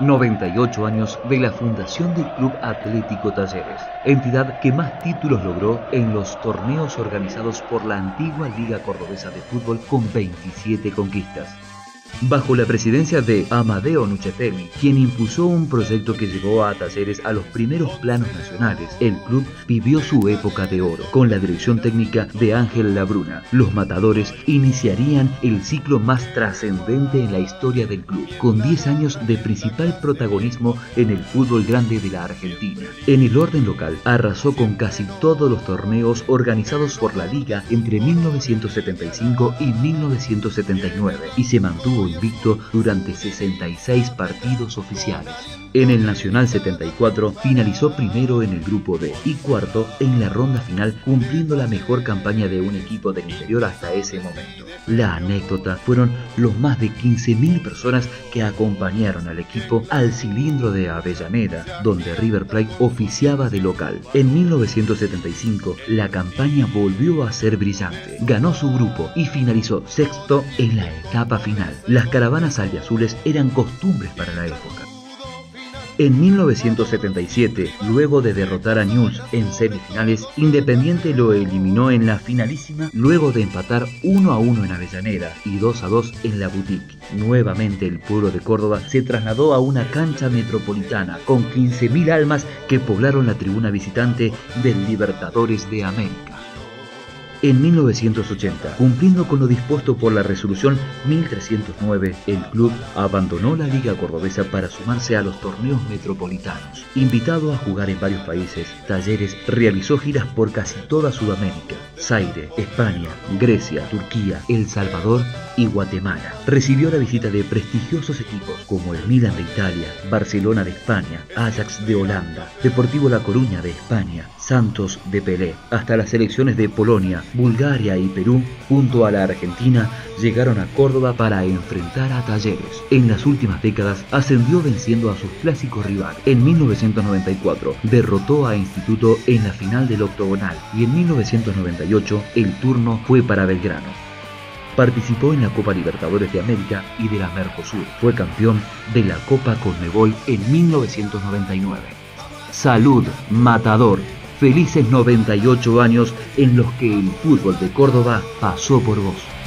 98 años de la fundación del Club Atlético Talleres, entidad que más títulos logró en los torneos organizados por la antigua Liga Cordobesa de Fútbol con 27 conquistas bajo la presidencia de Amadeo Nuchetelli, quien impulsó un proyecto que llevó a Talleres a los primeros planos nacionales. El club vivió su época de oro, con la dirección técnica de Ángel Labruna. Los matadores iniciarían el ciclo más trascendente en la historia del club, con 10 años de principal protagonismo en el fútbol grande de la Argentina. En el orden local, arrasó con casi todos los torneos organizados por la liga entre 1975 y 1979 y se mantuvo invicto durante 66 partidos oficiales. En el Nacional 74 finalizó primero en el grupo D y cuarto en la ronda final cumpliendo la mejor campaña de un equipo del interior hasta ese momento. La anécdota fueron los más de 15.000 personas que acompañaron al equipo al cilindro de Avellaneda, donde River Plate oficiaba de local. En 1975 la campaña volvió a ser brillante, ganó su grupo y finalizó sexto en la etapa final. Las caravanas albiazules eran costumbres para la época. En 1977, luego de derrotar a News en semifinales, Independiente lo eliminó en la finalísima luego de empatar 1 a 1 en Avellaneda y 2 a 2 en la Boutique. Nuevamente el pueblo de Córdoba se trasladó a una cancha metropolitana con 15.000 almas que poblaron la tribuna visitante del Libertadores de América. En 1980, cumpliendo con lo dispuesto por la resolución 1309, el club abandonó la Liga Cordobesa para sumarse a los torneos metropolitanos. Invitado a jugar en varios países, Talleres realizó giras por casi toda Sudamérica, Zaire, España, Grecia, Turquía, El Salvador y Guatemala. Recibió la visita de prestigiosos equipos como el Milan de Italia, Barcelona de España, Ajax de Holanda, Deportivo La Coruña de España, Santos de Pelé, hasta las selecciones de Polonia, Bulgaria y Perú, junto a la Argentina, llegaron a Córdoba para enfrentar a Talleres. En las últimas décadas ascendió venciendo a sus clásicos rivales. En 1994 derrotó a Instituto en la final del octogonal y en 1998 el turno fue para Belgrano. Participó en la Copa Libertadores de América y de la Mercosur. Fue campeón de la Copa Conmebol en 1999. Salud, matador. Felices 98 años en los que el fútbol de Córdoba pasó por vos.